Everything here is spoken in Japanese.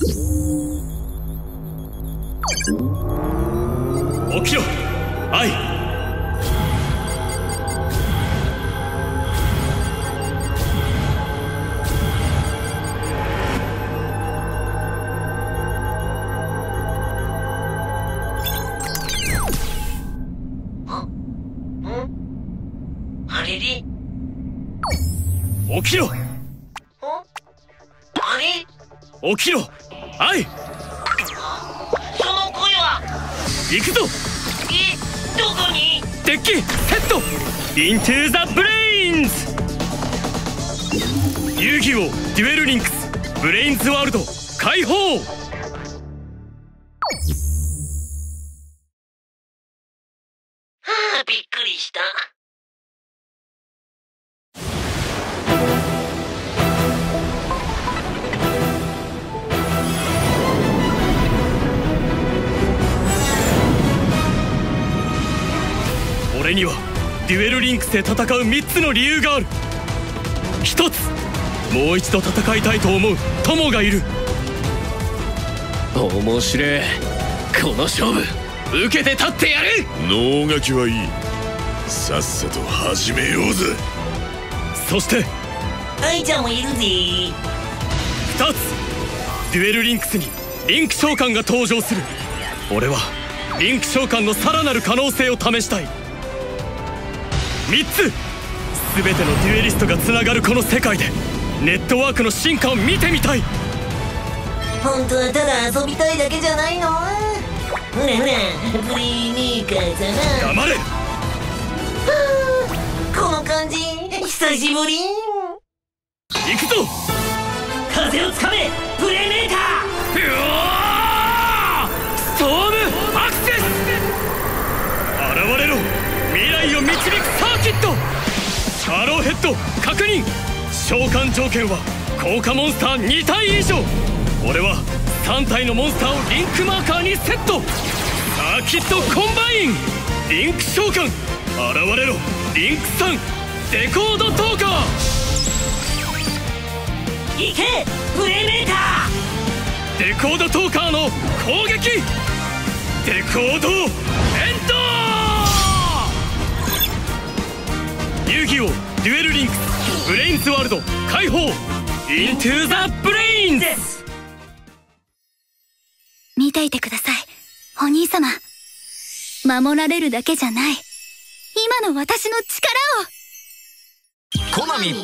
起きろ。起きろ Ai その声は行くぞ。えどこにデッキセット。 Into the VRAINS 遊戯王デュエルリンクスブレインズワールド開放。はあびっくりした。俺にはデュエルリンクスで戦う3つの理由がある。一つもう一度戦いたいと思う友がいる。面白えこの勝負受けて立ってやる。能書きはいい。さっさと始めようぜ。そして愛ちゃんもいるぜ。2つデュエルリンクスにリンク召喚が登場する。俺はリンク召喚のさらなる可能性を試したい3つ。全てのデュエリストがつながるこの世界でネットワークの進化を見てみたい。本当はただ遊びたいだけじゃないの？ほらほらプレイメーカーだな。黙れ。この感じ。久しぶり。行くぞ。風をつかめプレイサーキットアローヘッド確認召喚条件は効果モンスター2体以上。俺は3体のモンスターをリンクマーカーにセット。サーキットコンバイン。リンク召喚。現れろ。リンク3デコードトーカーー行け。プレイメーカデコードトーカーの攻撃。デコードエンド遊戯王デュエルリンクスブレインズワールド開放 Into the VRAINS。見ていてください。お兄様。守られるだけじゃない。今の私の力を。コナミ